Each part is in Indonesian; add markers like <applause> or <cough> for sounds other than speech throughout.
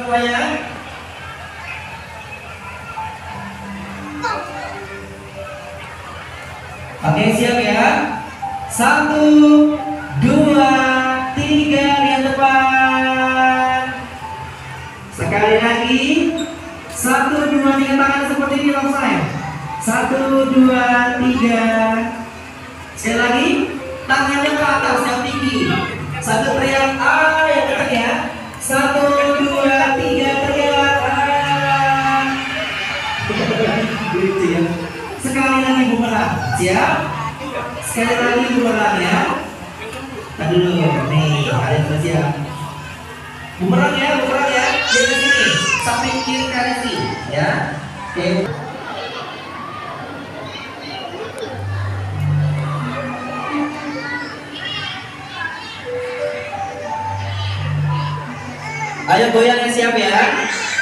semuanya. Oke siap ya. Satu, dua, tiga lihat depan. Sekali lagi. Satu, dua, tiga tangan seperti ini langsung saya. Satu, dua, tiga. Sekali lagi. Tangannya ke atas yang tinggi. Satu teriak ah yang ya. Satu, Lucu ya. Sekali lagi bumerang. Siap? Sekali lagi bumerang ya. Tadi dulu. Nih, ada yang siap. Bumerang ya, bumerang ya. Ke sini. Samping kiri sih, ya. Oke. Ayo goyang yang siap ya.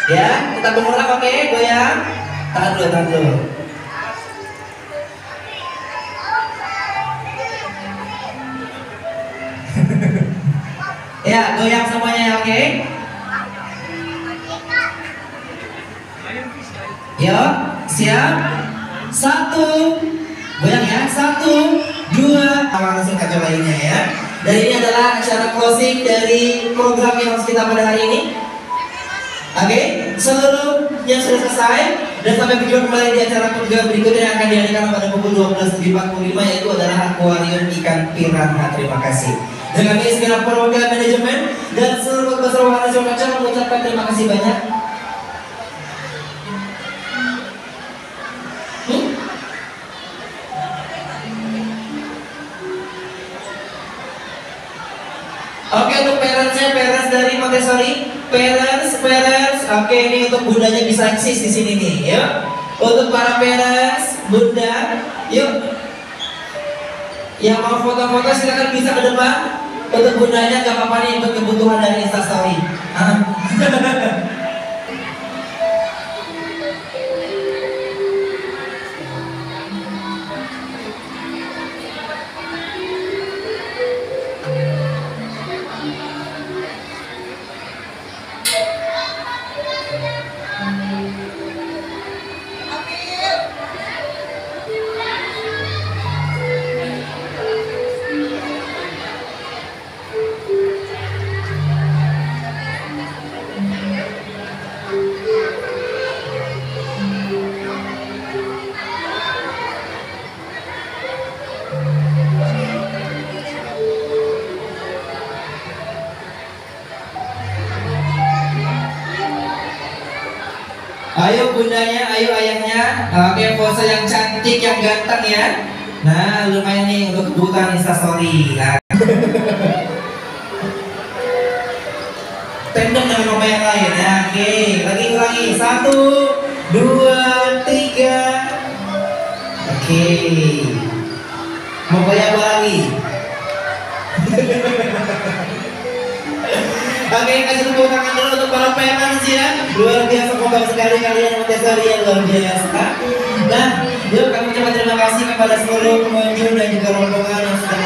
Ya, kita bumerang oke, goyang. Tahan dulu, tahan dulu. <laughs> ya, goyang semuanya ya, oke? Ya, siap. Satu, goyang ya. Satu, dua. Langsung kita coba ini ya. Dan ini adalah acara closing dari program yang harus kita pada hari ini. Oke, seluruhnya sudah selesai dan sampai berjumpa kembali di acara program berikutnya yang akan diadakan pada pukul 12.45 yaitu adalah akuarium ikan piranha. Terima kasih. Dengan ini segenap program manajemen dan seluruh keseluruhan nasional mengucapkan terima kasih banyak. Hmm? Oke untuk parentsnya, parents dari Montessori, parents, parents. Oke ini untuk bundanya bisa eksis di sini nih, ya. Untuk para parents, bunda, yuk. Yang mau foto-foto silakan bisa ke depan. Untuk bundanya gak apa-apa nih untuk kebutuhan dari Instastory. Hah? <laughs> Ayo bundanya, ayo ayahnya. Oke, pose yang cantik, yang ganteng ya. Nah, lumayan nih untuk kebutuhan instastory. Nah. <laughs> Tandem dengan mama yang lain ya. Oke, lagi ulangi. Satu, dua, tiga. Oke. Mau bayar lagi? <laughs> Oke, kasih tepuk tangan dulu untuk para parents ya. Luar biasa kompak sekali kalian Montessori yang luar biasa. Nah, yuk kami ucapkan terima kasih kepada seluruh pengunjung dan juga rombongan yang sudah